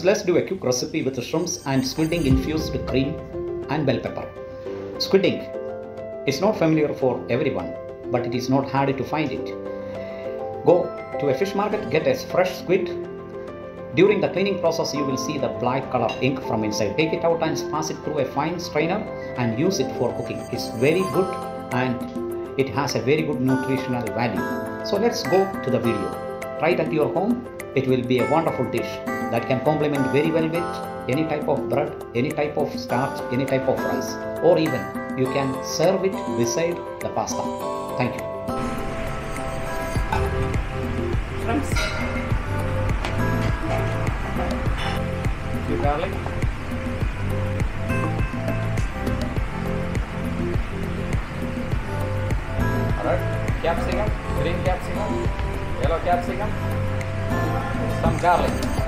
So let's do a quick recipe with shrimps and squid ink infused cream and bell pepper. Squid ink is not familiar for everyone, but it is not hard to find it. Go to a fish market, get a fresh squid. During the cleaning process, you will see the black color ink from inside. Take it out and pass it through a fine strainer and use it for cooking. It's very good and it has a very good nutritional value. So let's go to the video. Try it at your home. It will be a wonderful dish that can complement very well with any type of bread, any type of starch, any type of rice, or even you can serve it beside the pasta. Thank you. Friends, few garlic. Alright, capsicum, green capsicum, yellow capsicum, some garlic.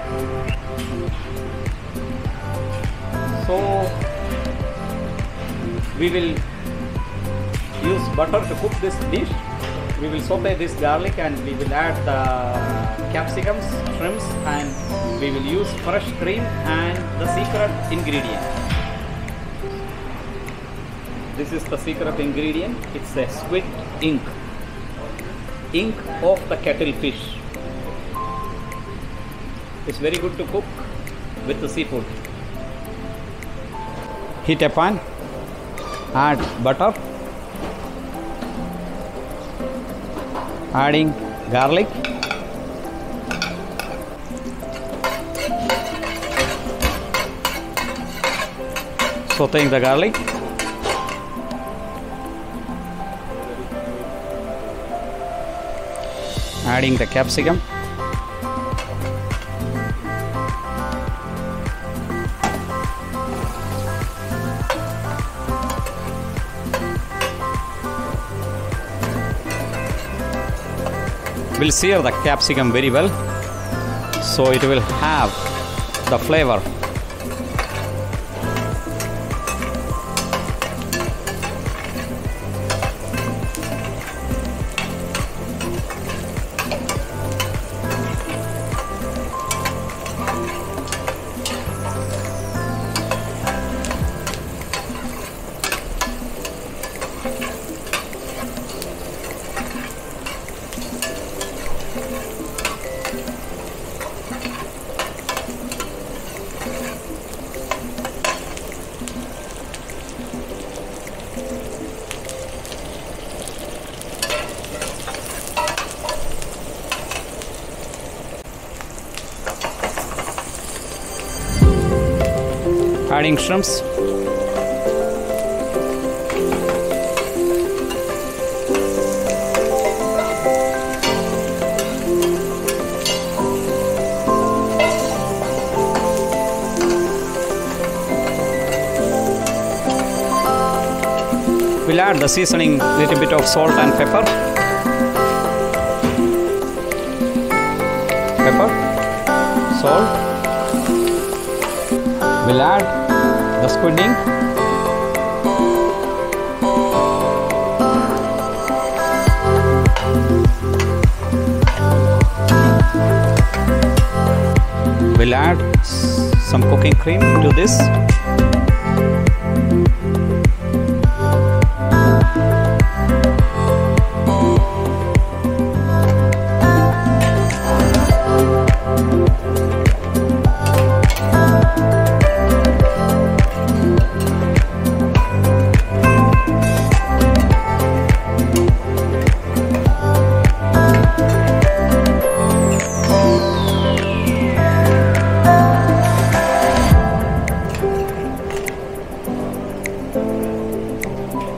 So we will use butter to cook this dish. We will saute this garlic and we will add the capsicums, shrimps and we will use fresh cream and the secret ingredient. This is the secret ingredient. It's a squid ink. Ink of the cuttlefish. It's very good to cook with the seafood. Heat a pan, add butter, adding garlic, sauteing the garlic. Adding the capsicum. Will sear the capsicum very well. So it will have the flavor adding shrimps we'll add the seasoning little bit of salt and pepper. Pepper. Salt we'll add the squid ink we'll add some cooking cream to this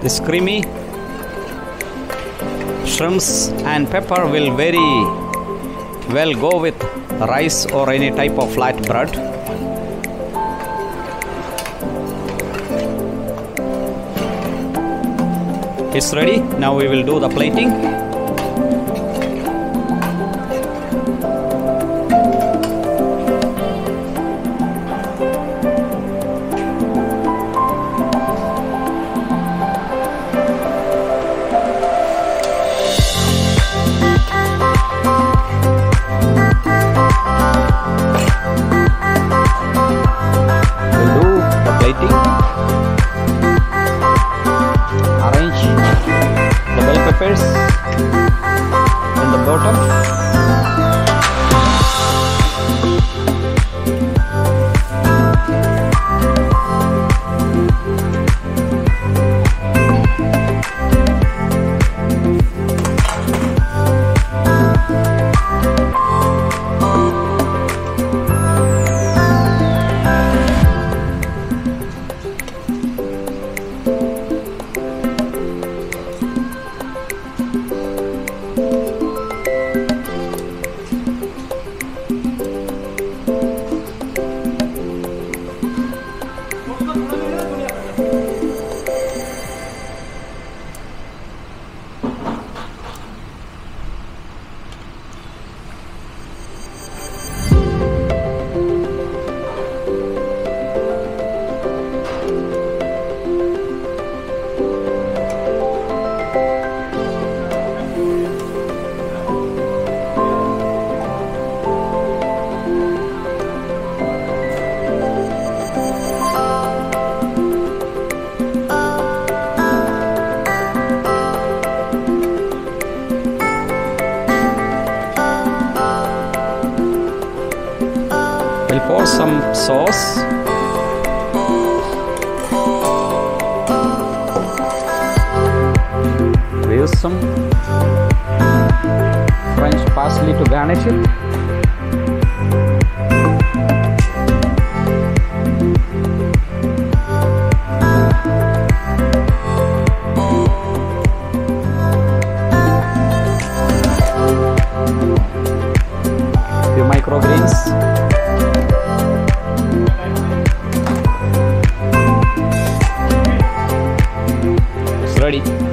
this creamy shrimps and pepper will very well go with rice or any type of flat bread. It's ready. Now we will do the plating plating. Pour some sauce. We use some French parsley to garnish it. Ready.